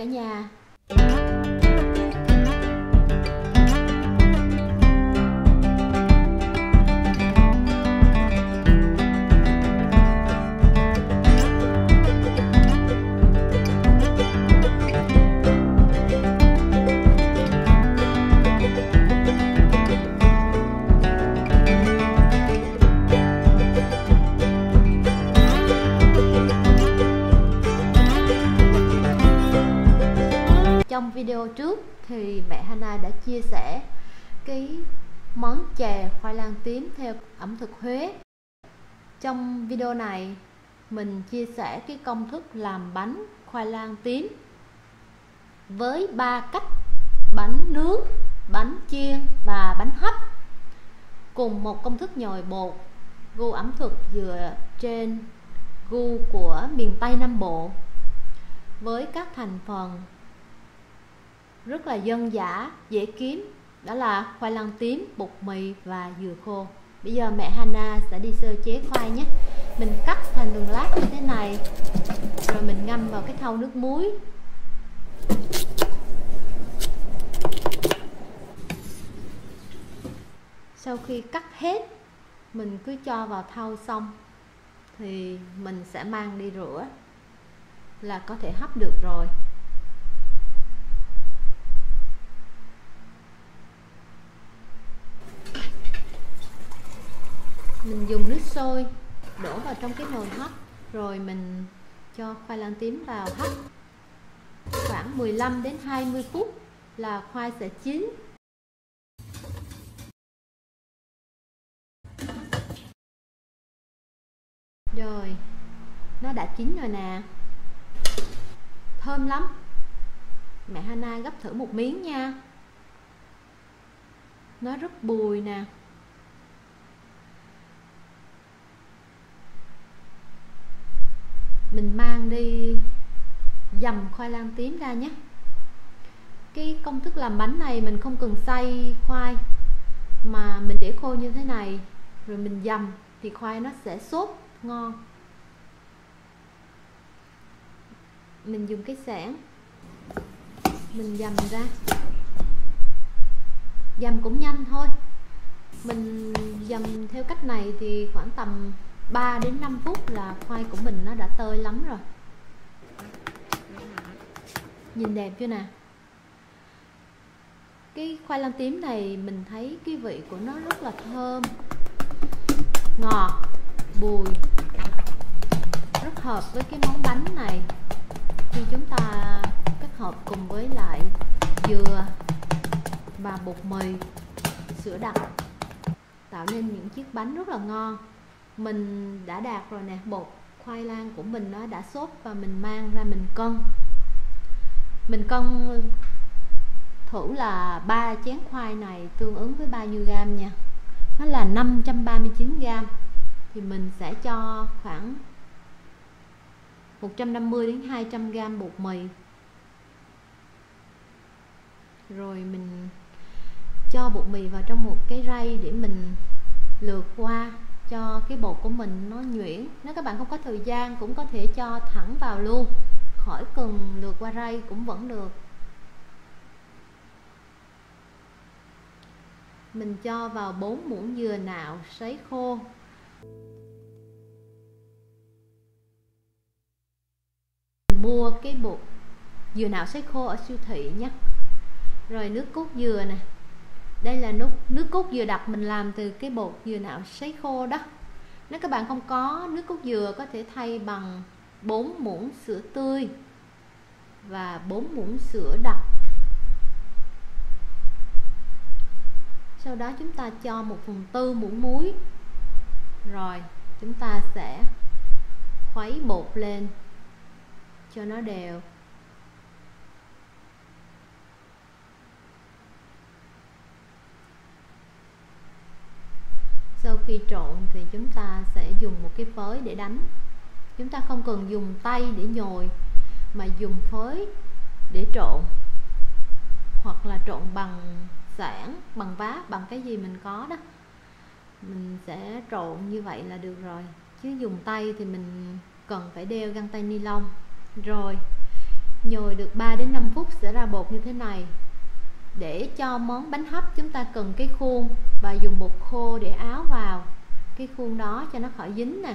cả nhà. Video trước thì mẹ Hana đã chia sẻ cái món chè khoai lang tím theo ẩm thực Huế. Trong video này, mình chia sẻ cái công thức làm bánh khoai lang tím với ba cách bánh nướng, bánh chiên và bánh hấp, cùng một công thức nhồi bột, gu ẩm thực dựa trên gu của miền Tây Nam Bộ. Với các thành phần rất là dân dã, dễ kiếm. Đó là khoai lang tím, bột mì và dừa khô. Bây giờ mẹ Hana sẽ đi sơ chế khoai nhé. Mình cắt thành đường lát như thế này, rồi mình ngâm vào cái thau nước muối. Sau khi cắt hết, mình cứ cho vào thau xong thì mình sẽ mang đi rửa là có thể hấp được rồi. Mình dùng nước sôi đổ vào trong cái nồi hấp, rồi mình cho khoai lang tím vào hấp. Khoảng 15 đến 20 phút là khoai sẽ chín. Rồi, nó đã chín rồi nè. Thơm lắm. Mẹ Hana gấp thử một miếng nha. Nó rất bùi nè. Mình mang đi dầm khoai lang tím ra nhé. Cái công thức làm bánh này mình không cần xay khoai, mà mình để khô như thế này, rồi mình dầm thì khoai nó sẽ sốt ngon. Mình dùng cái sẻng, mình dầm ra. Dầm cũng nhanh thôi. Mình dầm theo cách này thì khoảng tầm 3 đến 5 phút là khoai của mình nó đã tơi lắm rồi. Nhìn đẹp chưa nè? Cái khoai lang tím này mình thấy cái vị của nó rất là thơm, ngọt, bùi, rất hợp với cái món bánh này. Khi chúng ta kết hợp cùng với lại dừa và bột mì, sữa đặc, tạo nên những chiếc bánh rất là ngon mình đã đạt rồi nè. Bột khoai lang của mình nó đã xốp và mình mang ra mình cân. Mình cân thử là ba chén khoai này tương ứng với bao nhiêu gam nha? Nó là 539 gram thì mình sẽ cho khoảng 150 đến 200 gram bột mì. Rồi mình cho bột mì vào trong một cái rây để mình lượt qua cho cái bột của mình nó nhuyễn. Nếu các bạn không có thời gian cũng có thể cho thẳng vào luôn. Khỏi cần lượt qua rây cũng vẫn được. Mình cho vào 4 muỗng dừa nạo sấy khô. Mua cái bột dừa nạo sấy khô ở siêu thị nhé. Rồi nước cốt dừa nè đây là nước nước cốt dừa đặc mình làm từ cái bột dừa nạo sấy khô đó. Nếu các bạn không có nước cốt dừa có thể thay bằng 4 muỗng sữa tươi và 4 muỗng sữa đặc. Sau đó chúng ta cho một phần tư muỗng muối. Rồi, chúng ta sẽ khuấy bột lên cho nó đều sau khi trộn thì chúng ta sẽ dùng một cái phới để đánh. Chúng ta không cần dùng tay để nhồi, mà dùng phới để trộn, hoặc là trộn bằng sản bằng vá, bằng cái gì mình có đó. Mình sẽ trộn như vậy là được rồi. Chứ dùng tay thì mình cần phải đeo găng tay ni lông. Rồi, nhồi được 3 đến 5 phút sẽ ra bột như thế này. Để cho món bánh hấp chúng ta cần cái khuôn và dùng bột khô để áo vào. Cái khuôn đó cho nó khỏi dính nè.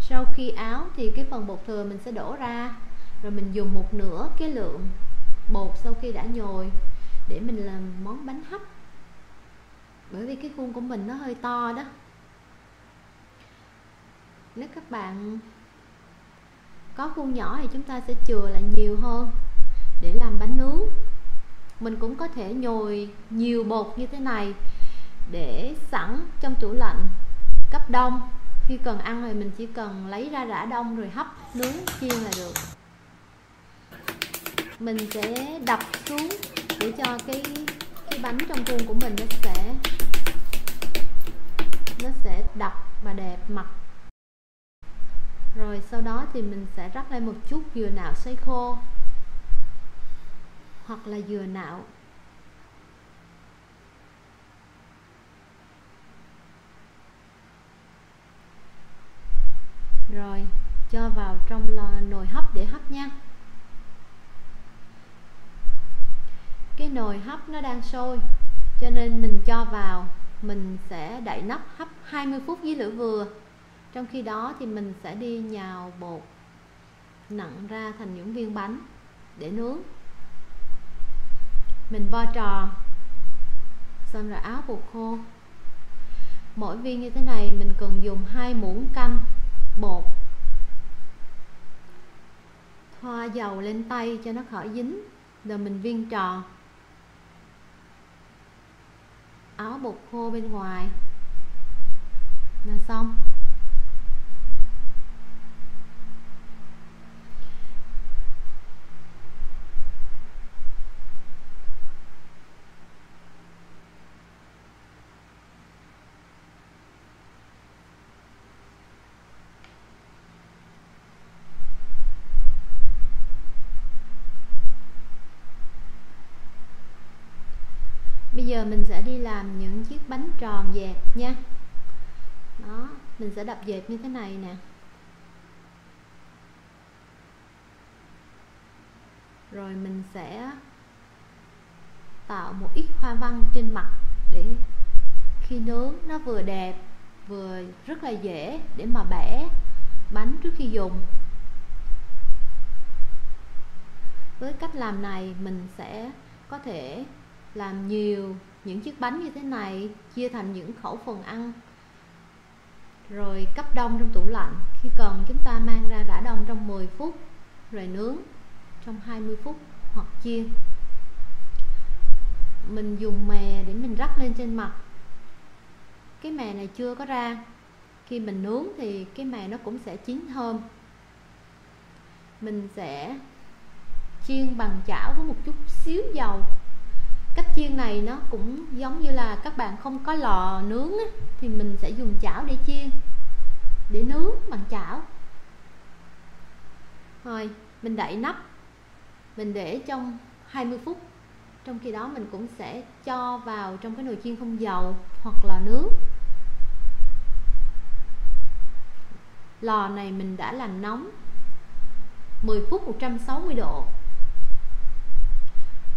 Sau khi áo thì cái phần bột thừa mình sẽ đổ ra, rồi mình dùng một nửa cái lượng bột sau khi đã nhồi để mình làm món bánh hấp. Bởi vì cái khuôn của mình nó hơi to đó nếu các bạn có khuôn nhỏ thì chúng ta sẽ chừa lại nhiều hơn để làm bánh nướng. Mình cũng có thể nhồi nhiều bột như thế này để sẵn trong tủ lạnh, cấp đông. Khi cần ăn thì mình chỉ cần lấy ra rã đông rồi hấp nướng chiên là được. Mình sẽ đập xuống để cho cái cái bánh trong khuôn của mình nó sẽ nó sẽ đập và đẹp mặt rồi sau đó thì mình sẽ rắc lên một chút dừa nạo sấy khô. Hoặc là dừa nạo. Rồi, cho vào trong nồi hấp để hấp nha. Cái nồi hấp nó đang sôi, cho nên mình cho vào, mình sẽ đậy nắp hấp 20 phút dưới lửa vừa trong khi đó thì mình sẽ đi nhào bột nặng ra thành những viên bánh để nướng. Mình vo tròn xong rồi áo bột khô. Mỗi viên như thế này mình cần dùng hai muỗng canh bột. Thoa dầu lên tay cho nó khỏi dính, rồi mình viên tròn áo bột khô bên ngoài. Là xong bây giờ mình sẽ đi làm những chiếc bánh tròn dẹp nha. Đó, mình sẽ đập dẹp như thế này nè. Rồi mình sẽ tạo một ít hoa văn trên mặt để khi nướng nó vừa đẹp, vừa rất là dễ để mà bẻ bánh trước khi dùng. Với cách làm này, mình sẽ có thể làm nhiều những chiếc bánh như thế này chia thành những khẩu phần ăn. Rồi cấp đông trong tủ lạnh. Khi cần, chúng ta mang ra rã đông trong 10 phút. Rồi nướng trong 20 phút hoặc chiên mình dùng mè để mình rắc lên trên mặt. Cái mè này chưa có ra. Khi mình nướng thì cái mè nó cũng sẽ chín thơm mình sẽ chiên bằng chảo với một chút xíu dầu chiên này nó cũng giống như là các bạn không có lò nướng á, thì mình sẽ dùng chảo để chiên để nướng bằng chảo. Rồi mình đậy nắp mình để trong 20 phút trong khi đó mình cũng sẽ cho vào trong cái nồi chiên không dầu hoặc là nướng. Lò này mình đã làm nóng 10 phút 160 độ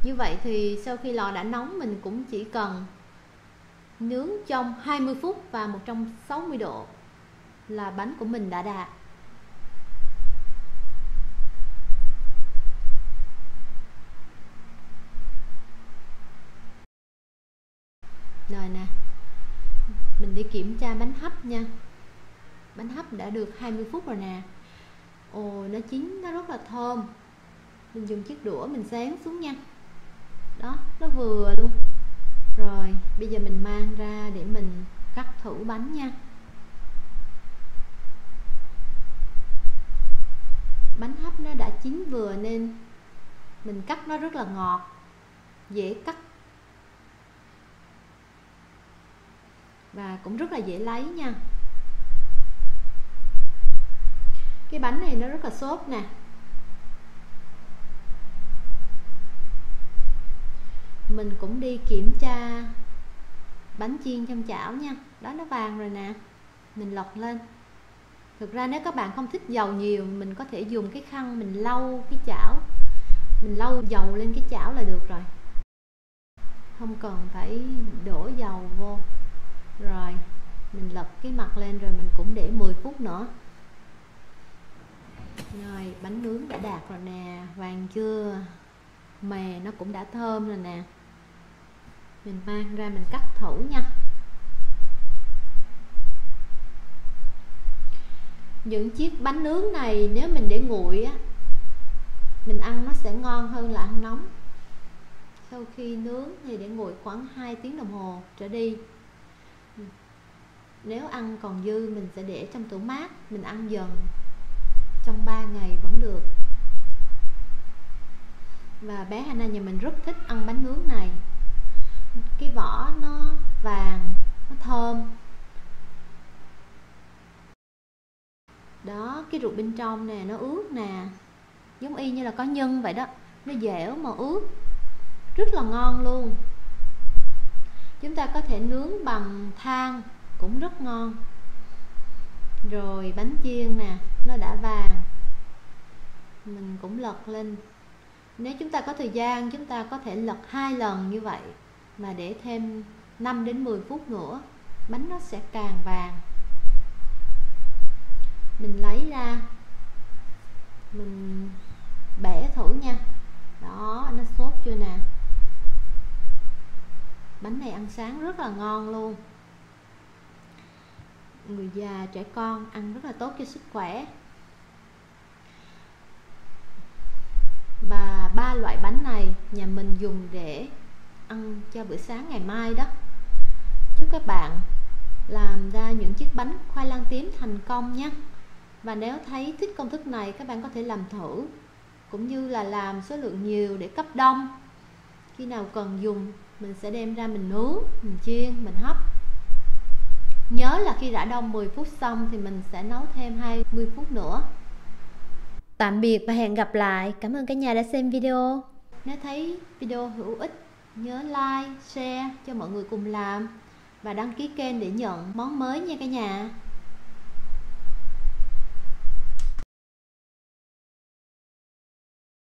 như vậy thì sau khi lò đã nóng, mình cũng chỉ cần nướng trong 20 phút và 160 độ là bánh của mình đã đạt. Rồi nè, mình đi kiểm tra bánh hấp nha. Bánh hấp đã được 20 phút rồi nè. Ồ, nó chín, nó rất là thơm. Mình dùng chiếc đũa mình xén xuống nha đó, nó vừa luôn. Rồi, bây giờ mình mang ra để mình cắt thử bánh nha. Bánh hấp nó đã chín vừa nên mình cắt nó rất là ngọt, dễ cắt. Và cũng rất là dễ lấy nha. Cái bánh này nó rất là xốp nè. Mình cũng đi kiểm tra bánh chiên trong chảo nha. Đó, nó vàng rồi nè. Mình lật lên. Thực ra nếu các bạn không thích dầu nhiều, mình có thể dùng cái khăn mình lau cái chảo. Mình lau dầu lên cái chảo là được rồi. Không cần phải đổ dầu vô. Rồi, mình lật cái mặt lên rồi mình cũng để 10 phút nữa. Rồi, bánh nướng đã đạt rồi nè. Vàng chưa? Mè nó cũng đã thơm rồi nè mình mang ra mình cắt thử nha. Những chiếc bánh nướng này nếu mình để nguội á, mình ăn nó sẽ ngon hơn là ăn nóng. Sau khi nướng thì để nguội khoảng 2 tiếng đồng hồ trở đi. Nếu ăn còn dư mình sẽ để trong tủ mát, mình ăn dần. Trong 3 ngày vẫn được. Và bé Hana nhà mình rất thích ăn bánh nướng này cái vỏ nó vàng, nó thơm. Đó, cái ruột bên trong nè, nó ướt nè. Giống y như là có nhân vậy đó. Nó dẻo mà ướt. Rất là ngon luôn. Chúng ta có thể nướng bằng than cũng rất ngon. Rồi bánh chiên nè, nó đã vàng. Mình cũng lật lên. Nếu chúng ta có thời gian, chúng ta có thể lật hai lần như vậy mà để thêm 5 đến 10 phút nữa, bánh nó sẽ càng vàng. Mình lấy ra, mình bẻ thử nha. Đó, nó sốt chưa nè? Bánh này ăn sáng rất là ngon luôn. Người già, trẻ con ăn rất là tốt cho sức khỏe. Và ba loại bánh này nhà mình dùng để ăn cho bữa sáng ngày mai đó. Chúc các bạn làm ra những chiếc bánh khoai lang tím thành công nhé. Và nếu thấy thích công thức này, các bạn có thể làm thử, cũng như là làm số lượng nhiều để cấp đông. Khi nào cần dùng, mình sẽ đem ra mình nướng, mình chiên, mình hấp. Nhớ là khi đã đông 10 phút xong thì mình sẽ nấu thêm 20 phút nữa. Tạm biệt và hẹn gặp lại. Cảm ơn cả nhà đã xem video. Nếu thấy video hữu ích nhớ like, share cho mọi người cùng làm và đăng ký kênh để nhận món mới nha cả nhà.